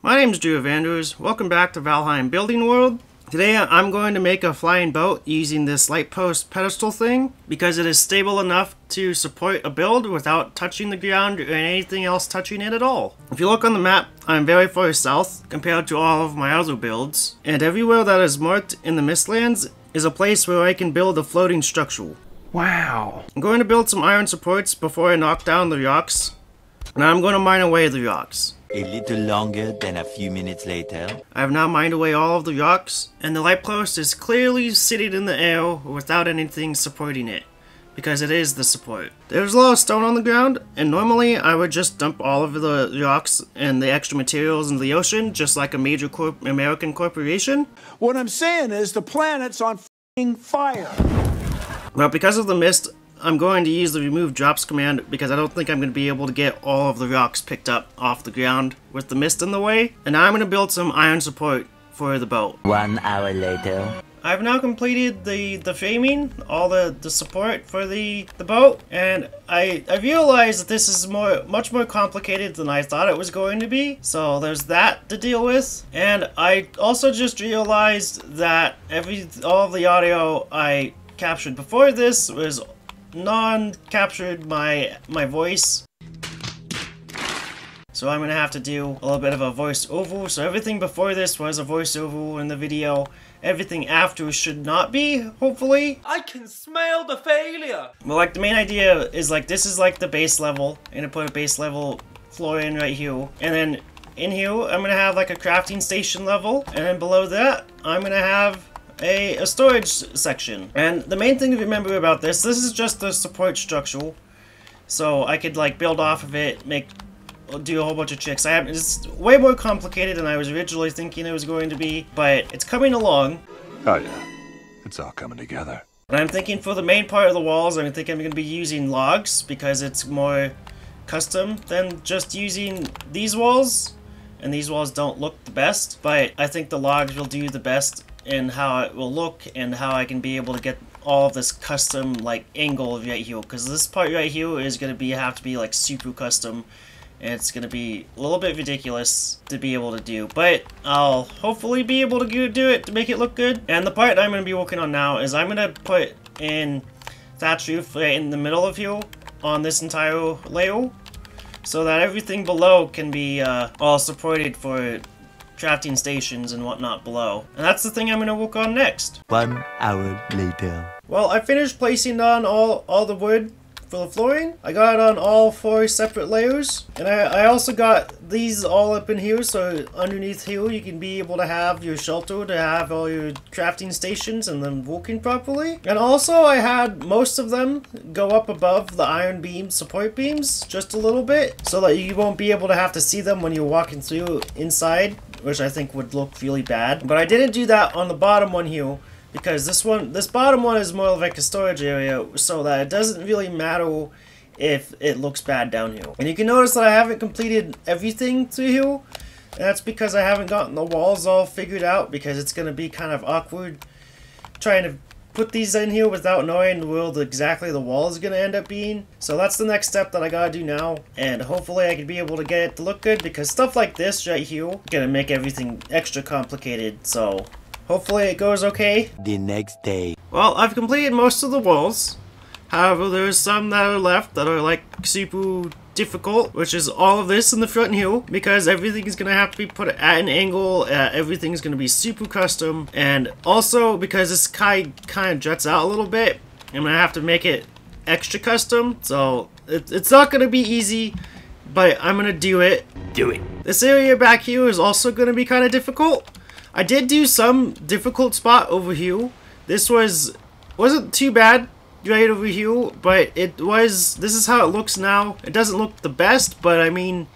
My name is Drew of Anders. Welcome back to Valheim Building World. Today I'm going to make a flying boat using this light post pedestal thing because it is stable enough to support a build without touching the ground or anything else touching it at all. If you look on the map, I'm very far south compared to all of my other builds, and everywhere that is marked in the Mistlands is a place where I can build a floating structure. Wow. I'm going to build some iron supports before I knock down the rocks, and I'm going to mine away the rocks. A little longer than a few minutes later. I have now mined away all of the rocks, and the light post is clearly sitting in the air without anything supporting it, because it is the support. There's a lot of stone on the ground, and normally I would just dump all of the rocks and the extra materials into the ocean, just like a major corp American corporation. What I'm saying is the planet's on fing fire. Well, because of the mist, I'm going to use the remove drops command because I don't think I'm going to be able to get all of the rocks picked up off the ground with the mist in the way. And now I'm going to build some iron support for the boat. One hour later. I've now completed the, the framing, all the, the support for the, the boat, and I, I realized that this is more much more complicated than I thought it was going to be, so there's that to deal with. And I also just realized that every all of the audio I captured before this was non-captured my my voice. So I'm gonna have to do a little bit of a voiceover. So everything before this was a voiceover in the video. Everything after should not be, hopefully. I can smell the failure. But like the main idea is like this is like the base level. I'm gonna put a base level floor in right here. And then in here I'm gonna have like a crafting station level. And then below that I'm gonna have a, a storage section. And the main thing to remember about this, this is just the support structure. So I could like build off of it, make do a whole bunch of tricks. I have it's way more complicated than I was originally thinking it was going to be, but it's coming along. Oh yeah, it's all coming together. And I'm thinking for the main part of the walls, I think I'm going to be using logs because it's more custom than just using these walls. And these walls don't look the best, but I think the logs will do the best in how it will look and how I can be able to get all of this custom like angle right here because this part right here is going to be have to be like super custom and it's going to be a little bit ridiculous to be able to do, but I'll hopefully be able to do it to make it look good. And the part I'm going to be working on now is I'm going to put in thatch roof right in the middle of here on this entire layer so that everything below can be uh, all supported for crafting stations and whatnot below. And that's the thing I'm going to work on next. One hour later. Well, I finished placing on all, all the wood for the flooring. I got it on all four separate layers. And I, I also got these all up in here, so underneath here you can be able to have your shelter to have all your crafting stations and then working properly. And also I had most of them go up above the iron beam support beams just a little bit so that you won't be able to have to see them when you're walking through inside which I think would look really bad. But I didn't do that on the bottom one here because this one, this bottom one is more like a storage area so that it doesn't really matter if it looks bad down here. And you can notice that I haven't completed everything through here. And that's because I haven't gotten the walls all figured out because it's going to be kind of awkward trying to put these in here without knowing where the, exactly the wall is going to end up being. So that's the next step that I got to do now. And hopefully I can be able to get it to look good because stuff like this right here going to make everything extra complicated. So Hopefully it goes okay. The next day. Well, I've completed most of the walls. However, there's some that are left that are like super difficult, which is all of this in the front here, because everything is going to have to be put at an angle, uh, is going to be super custom, and also because this kind kind of juts out a little bit, I'm going to have to make it extra custom, so it, it's not going to be easy, but I'm going to do it. Do it. This area back here is also going to be kind of difficult. I did do some difficult spot over here. This was wasn't too bad right over here, but it was, this is how it looks now. It doesn't look the best, but I mean,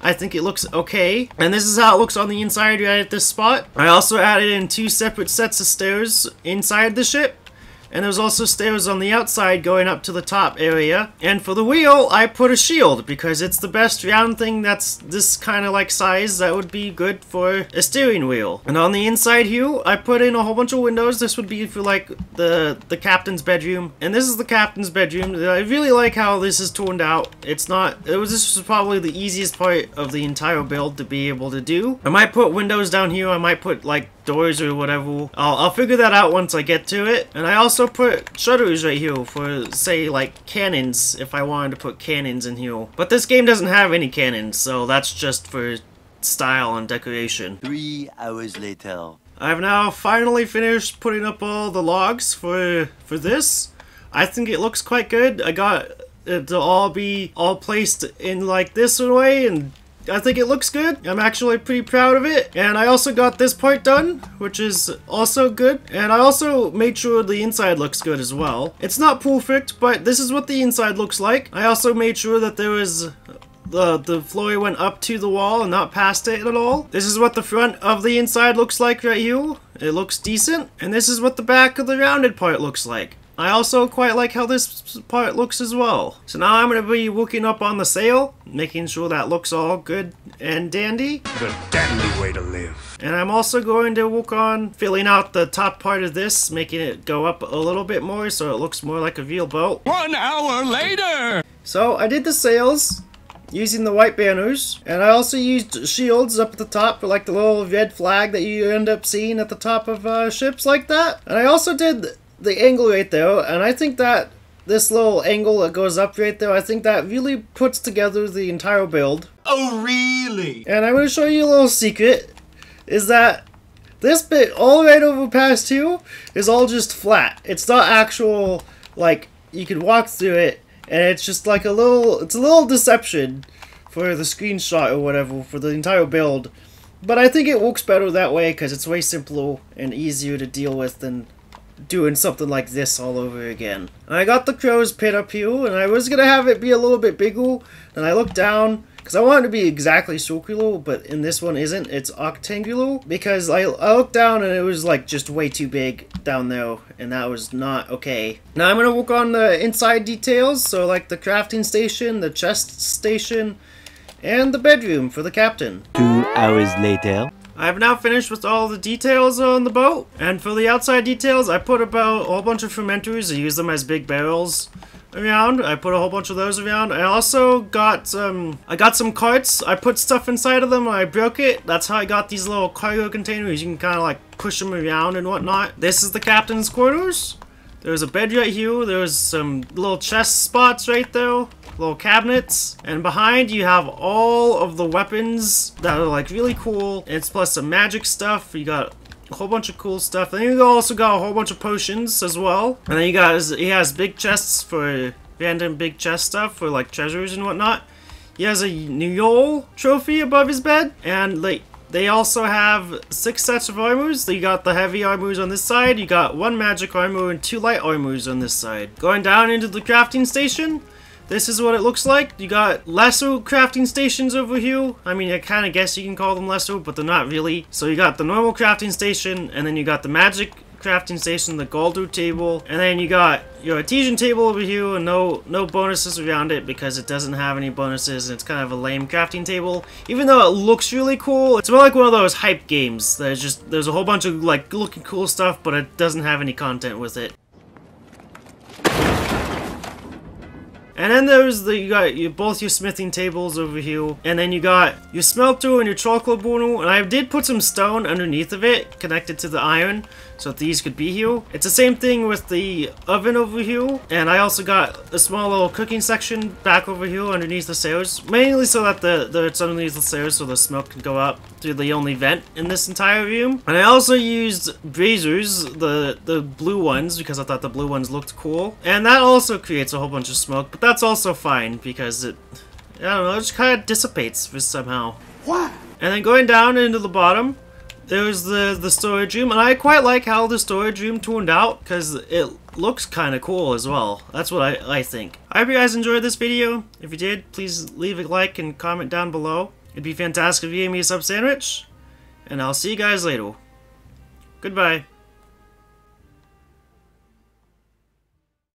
I think it looks okay. And this is how it looks on the inside right at this spot. I also added in two separate sets of stairs inside the ship And there's also stairs on the outside going up to the top area. And for the wheel, I put a shield because it's the best round thing that's this kind of like size that would be good for a steering wheel. And on the inside here, I put in a whole bunch of windows. This would be for like the, the captain's bedroom. And this is the captain's bedroom. I really like how this is turned out. It's not, it was, this was probably the easiest part of the entire build to be able to do. I might put windows down here. I might put like doors or whatever. I'll, I'll figure that out once I get to it. And I also put shutters right here for, say, like cannons, if I wanted to put cannons in here. But this game doesn't have any cannons, so that's just for style and decoration. Three hours later. I've now finally finished putting up all the logs for for this. I think it looks quite good. I got it to all be all placed in like this way and I think it looks good. I'm actually pretty proud of it. And I also got this part done, which is also good. And I also made sure the inside looks good as well. It's not perfect, but this is what the inside looks like. I also made sure that there was the the floor went up to the wall and not past it at all. This is what the front of the inside looks like right here. It looks decent. And this is what the back of the rounded part looks like. I also quite like how this part looks as well. So now I'm going to be working up on the sail, making sure that looks all good and dandy. The dandy way to live. And I'm also going to work on filling out the top part of this, making it go up a little bit more so it looks more like a real boat. One hour later! So I did the sails using the white banners, and I also used shields up at the top for like the little red flag that you end up seeing at the top of uh, ships like that. And I also did the angle right there, and I think that this little angle that goes up right there, I think that really puts together the entire build. Oh, really? And I'm going to show you a little secret, is that this bit all right over past here is all just flat. It's not actual, like, you can walk through it, and it's just like a little, it's a little deception for the screenshot or whatever, for the entire build. But I think it works better that way because it's way simpler and easier to deal with than doing something like this all over again. I got the crow's pit up here, and I was gonna have it be a little bit bigger, and I looked down, because I wanted to be exactly circular, but in this one isn't, it's octangular, because I, I looked down and it was like just way too big down there, and that was not okay. Now I'm gonna work on the inside details, so like the crafting station, the chest station, and the bedroom for the captain. Two hours later. I've now finished with all the details on the boat, and for the outside details, I put about a whole bunch of fermenters. I use them as big barrels around. I put a whole bunch of those around. I also got some, I got some carts. I put stuff inside of them. I broke it. That's how I got these little cargo containers. You can kind of like push them around and whatnot. This is the captain's quarters. There's a bed right here. There's some little chest spots right there little cabinets. And behind you have all of the weapons that are like really cool. It's plus some magic stuff. You got a whole bunch of cool stuff. Then you also got a whole bunch of potions as well. And then you got he has big chests for random big chest stuff for like treasures and whatnot. He has a New Yol trophy above his bed, and like they also have six sets of armors. You got the heavy armors on this side, you got one magic armor and two light armors on this side. Going down into the crafting station, this is what it looks like. You got lesser crafting stations over here. I mean, I kind of guess you can call them lesser, but they're not really. So you got the normal crafting station, and then you got the magic crafting station, the Galdr table, and then you got your artisan table over here, and no no bonuses around it because it doesn't have any bonuses, and it's kind of a lame crafting table. Even though it looks really cool, it's more like one of those hype games. There's just there's a whole bunch of like looking cool stuff, but it doesn't have any content with it. And then there's the you got you both your smithing tables over here, and then you got your smelter and your chocolate burner. And I did put some stone underneath of it, connected to the iron, so these could be here. It's the same thing with the oven over here, and I also got a small little cooking section back over here underneath the stairs, mainly so that the, the it's underneath the stairs so the smoke can go up through the only vent in this entire room. And I also used braziers, the the blue ones, because I thought the blue ones looked cool, and that also creates a whole bunch of smoke, but that's also fine because it, I don't know, it just kind of dissipates somehow. What? And then going down into the bottom, there's the the storage room, and I quite like how the storage room turned out because it looks kind of cool as well. That's what I, I think. I hope you guys enjoyed this video. If you did, please leave a like and comment down below. It'd be fantastic if you gave me a sub sandwich, and I'll see you guys later. Goodbye.